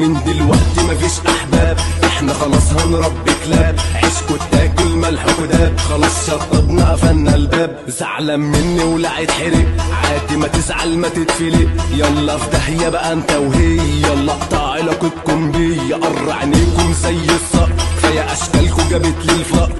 من دلوقتي مفيش أحباب. إحنا خلاص هنربي كلاب. عيشكوا تاكل ملح وداب خلاص شطبنا قفلنا الباب. زعلان مني ولا هيتحرق. عادي ما تزعل ما تتفلق. يلا في داهيه بقى انت وهي. يلا اقطع علاقتكم بيا. قر عينيكم زي الصقر. كفاية أشكالكم جابت لي الفقر